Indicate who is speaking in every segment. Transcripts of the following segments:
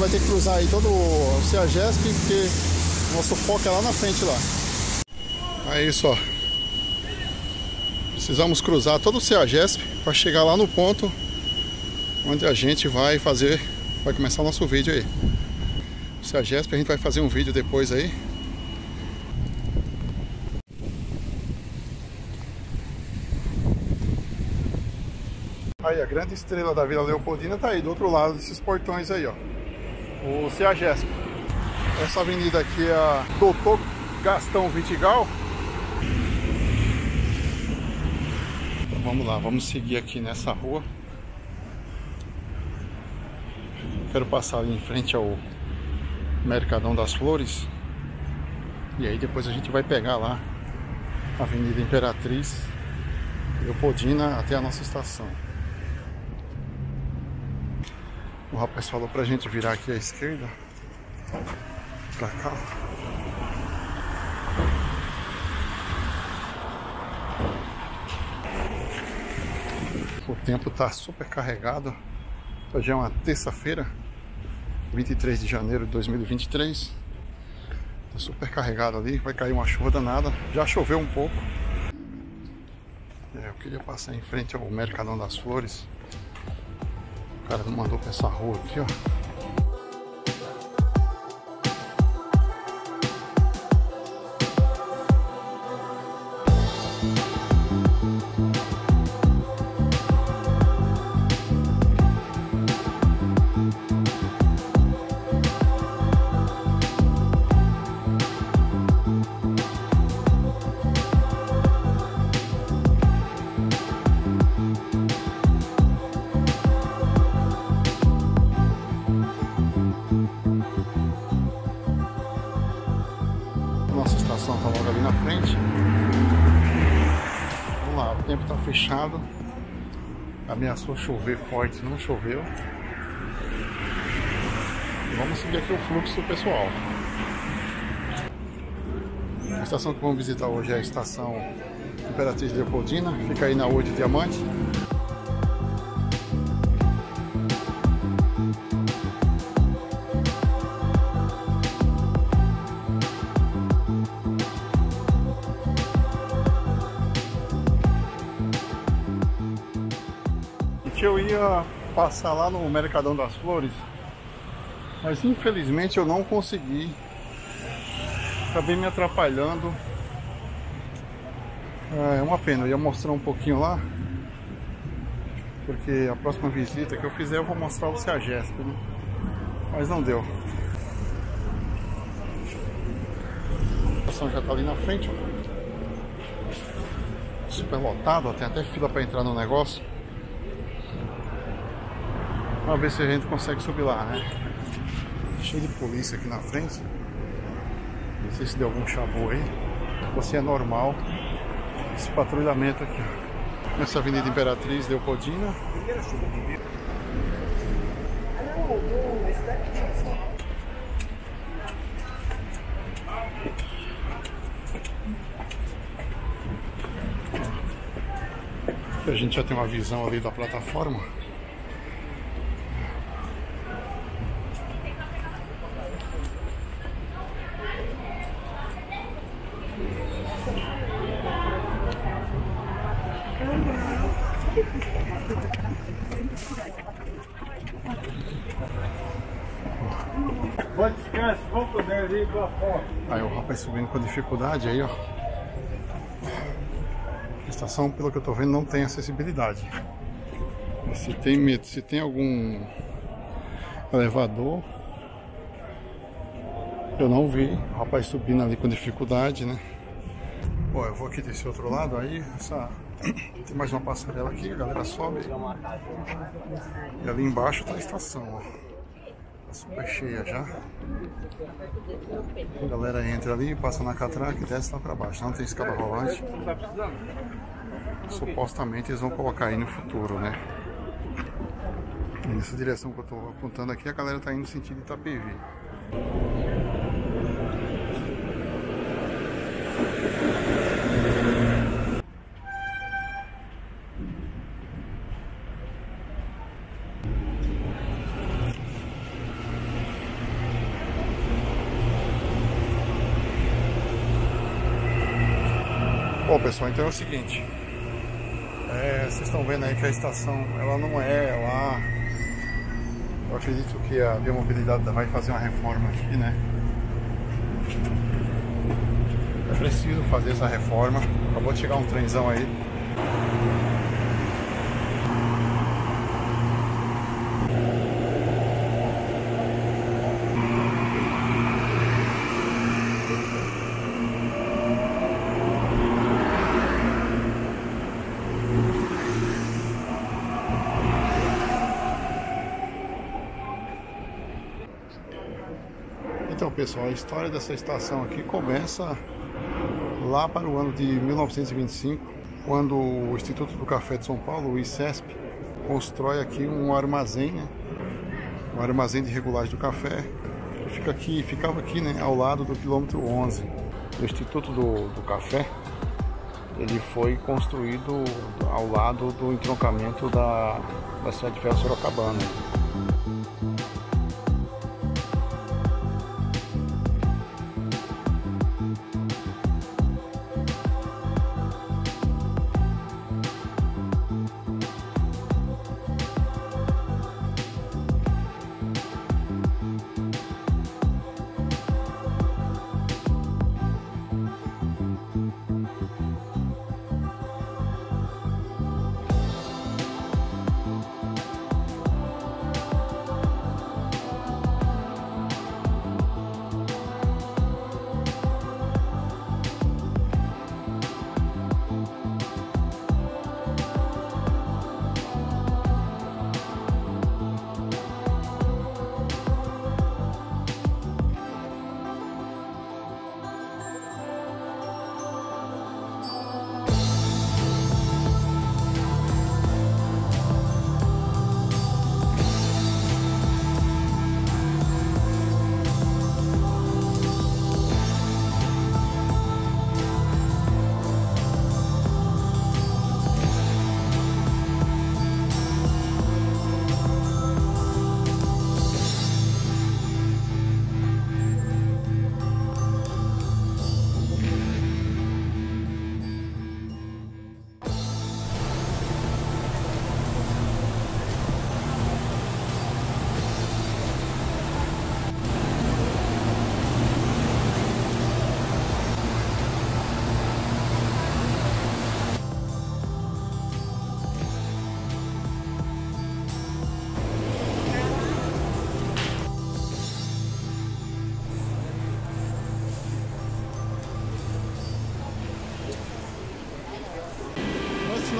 Speaker 1: vai ter que cruzar aí todo o CEAGESP, porque nosso foco é lá na frente lá. É isso, ó. Precisamos cruzar todo o CEAGESP para chegar lá no ponto onde a gente vai fazer, vai começar o nosso vídeo aí. O CEAGESP a gente vai fazer um vídeo depois aí. Aí a grande estrela da Vila Leopoldina tá aí do outro lado desses portões aí, ó. O CEAGESP. Essa avenida aqui é a Doutor Gastão Vitigal. Então vamos lá, vamos seguir aqui nessa rua. Quero passar ali em frente ao Mercadão das Flores. E aí depois a gente vai pegar lá a Avenida Imperatriz Leopoldina até a nossa estação. O rapaz falou pra gente virar aqui à esquerda. Pra cá. O tempo tá super carregado. Hoje é uma terça-feira, 23 de janeiro de 2023. Tá super carregado ali, vai cair uma chuva danada. Já choveu um pouco. É, eu queria passar em frente ao Mercadão das Flores cara não mandou pra essa rua aqui, ó. Fechado. Ameaçou chover forte, não choveu. Vamos seguir aqui o fluxo pessoal. A estação que vamos visitar hoje é a estação Imperatriz Leopoldina, fica aí na 8 Diamante. Eu ia passar lá no Mercadão das Flores, mas infelizmente eu não consegui. Acabei me atrapalhando. É uma pena, eu ia mostrar um pouquinho lá. Porque a próxima visita que eu fizer eu vou mostrar o CEAGESP, né? Mas não deu. A estação já tá ali na frente. Super lotado, tem até fila para entrar no negócio. Vamos ver se a gente consegue subir lá, né? Cheio de polícia aqui na frente. Não sei se deu algum chabu aí. Se é normal esse patrulhamento aqui. Nessa Avenida Imperatriz Leopoldina. A gente já tem uma visão ali da plataforma. Aí o rapaz subindo com dificuldade aí, ó. A estação, pelo que eu tô vendo, não tem acessibilidade. Se tem medo, se tem algum elevador, eu não vi o rapaz subindo ali com dificuldade, né? Bom, eu vou aqui desse outro lado, aí essa... tem mais uma passarela aqui, a galera sobe. E ali embaixo tá a estação, ó. Tá super cheia já. A galera entra ali, passa na catraca e desce lá pra baixo. Não tem escada rolante. Supostamente eles vão colocar aí no futuro, né? Nessa direção que eu tô apontando aqui, a galera tá indo no sentido Itapevi. Bom pessoal, então é o seguinte. É, Vocês estão vendo aí que a estação ela não é lá. Eu acredito que a Via Mobilidade vai fazer uma reforma aqui, né? É preciso fazer essa reforma. Acabou de chegar um trenzão aí Então pessoal, a história dessa estação aqui começa lá para o ano de 1925, quando o Instituto do Café de São Paulo, o ICESP, constrói aqui um armazém, né? um armazém de regulagem do café, que fica aqui, ficava aqui né, ao lado do quilômetro 11. O Instituto do, do Café ele foi construído ao lado do entroncamento da, da cidade de Ferro Sorocabana.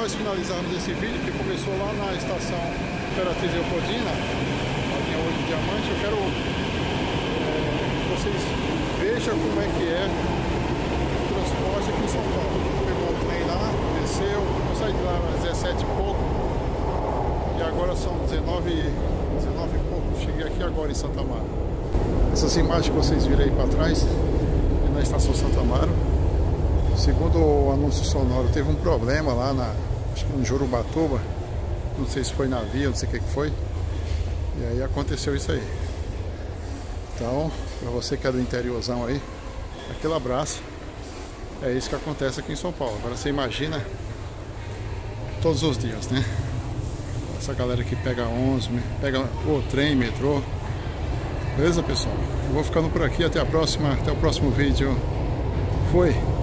Speaker 1: Nós finalizarmos esse vídeo, que começou lá na estação Imperatriz Leopoldina, na linha 8 Diamante, eu quero é, que vocês vejam como é que é o transporte aqui em São Paulo. A pegou o trem lá, desceu, eu saí de lá às 17 e pouco, e agora são 19, 19 e pouco, cheguei aqui agora em Santa Amaro. Essas imagens que vocês viram aí para trás, é na estação Santa Amaro. Segundo o anúncio sonoro, teve um problema lá na, acho que em não sei se foi navio, não sei o que, foi. E aí aconteceu isso aí. Então, para você que é do interiorzão aí, aquele abraço. É isso que acontece aqui em São Paulo. Agora você imagina todos os dias, né? Essa galera que pega 11, pega o trem, metrô. Beleza, pessoal? Eu vou ficando por aqui. Até a próxima. Até o próximo vídeo. Foi!